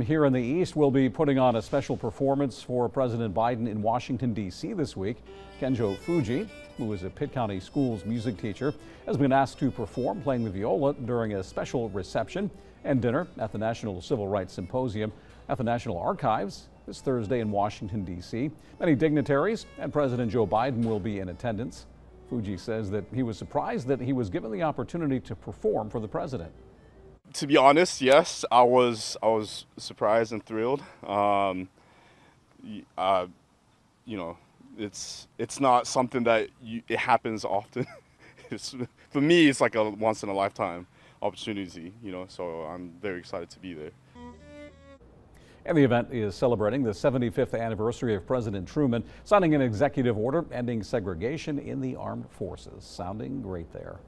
Here in the East, we'll be putting on a special performance for President Biden in Washington, D.C. this week. Kenjo Fuji, who is a Pitt County Schools music teacher, has been asked to perform playing the viola during a special reception and dinner at the National Civil Rights Symposium at the National Archives this Thursday in Washington, D.C. Many dignitaries and President Joe Biden will be in attendance. Fuji says that he was surprised that he was given the opportunity to perform for the president to be honest, yes, I was I was surprised and thrilled. Um, uh, you know, it's it's not something that you, it happens often. for me, it's like a once in a lifetime opportunity. You know, so I'm very excited to be there. And the event is celebrating the 75th anniversary of President Truman signing an executive order ending segregation in the armed forces. Sounding great there.